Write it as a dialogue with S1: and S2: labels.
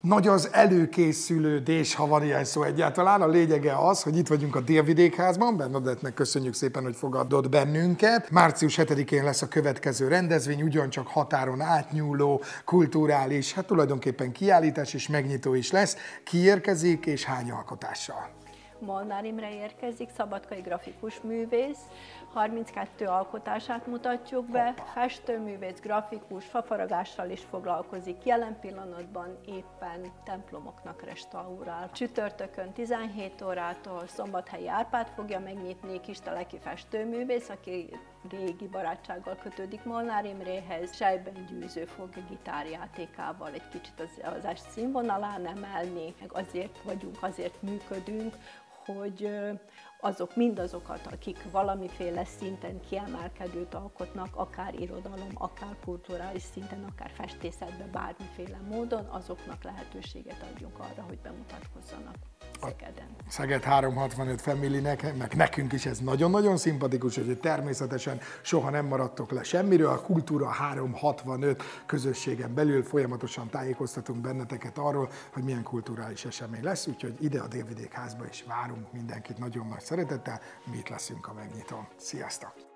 S1: Nagy az előkészülődés, ha van ilyen szó egyáltalán. A lényege az, hogy itt vagyunk a Délvidékházban. Bernadettnek köszönjük szépen, hogy fogadott bennünket. Március 7-én lesz a következő rendezvény, ugyancsak határon átnyúló, kulturális, hát tulajdonképpen kiállítás és megnyitó is lesz. Ki érkezik és hány alkotással?
S2: Molnár Imre érkezik, szabadkai grafikus művész, 32 alkotását mutatjuk be, festőművész, grafikus, fafaragással is foglalkozik, jelen pillanatban éppen templomoknak restaurál. Csütörtökön 17 órától Szombathelyi Árpád fogja megnyitni, Kisteleki festőművész, aki régi barátsággal kötődik Molnár Imréhez, Sejben Gyűző fog gitárjátékával egy kicsit az, az színvonalán emelni, meg azért vagyunk, azért működünk, hogy azok mindazokat, akik valamiféle szinten kiemelkedőt alkotnak, akár irodalom, akár kulturális szinten, akár festészetben, bármiféle módon, azoknak lehetőséget adjunk arra, hogy bemutatkozzanak. Szegeden.
S1: Szeged 365 family meg nekünk is ez nagyon-nagyon szimpatikus, hogy természetesen soha nem maradtok le semmiről. A Kultúra 365 közösségen belül folyamatosan tájékoztatunk benneteket arról, hogy milyen kulturális esemény lesz, úgyhogy ide a Délvidék házba is várunk mindenkit nagyon nagy szeretettel, mi itt leszünk a megnyitón. Sziasztok!